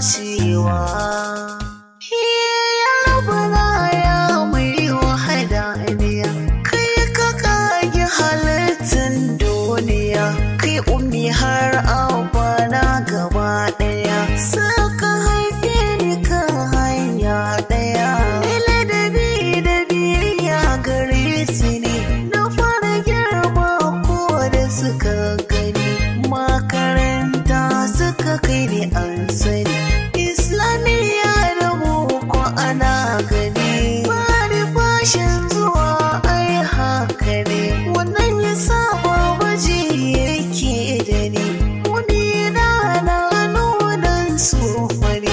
tasewa ya rabu ya mai wahada biya kai ka kage halittin duniya kai ummi har 我怀念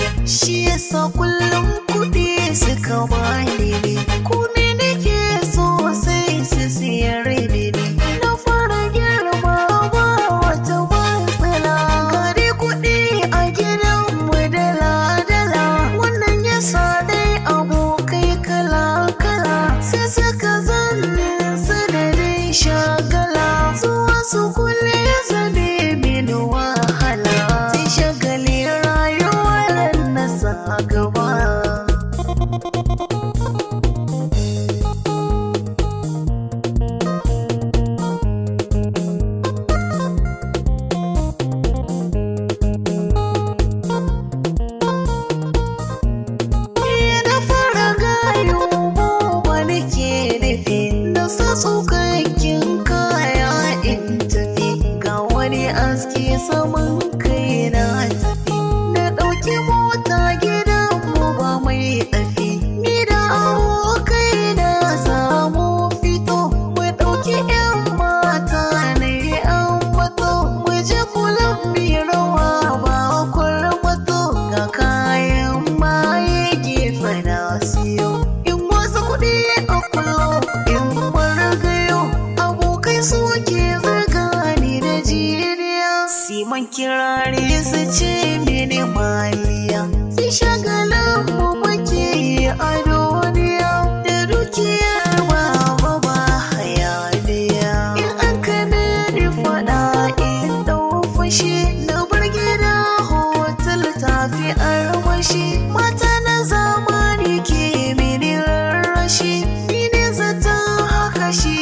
kirari su ce mini maliya. Su shagala mu muke a duniya. Da dukiya ba ba hayaniya in an kana ni fada in ɗau fushi na bar gida hotel tafi armashi. Mata na zamani ke mini rarrashi. Ni zaton haka shi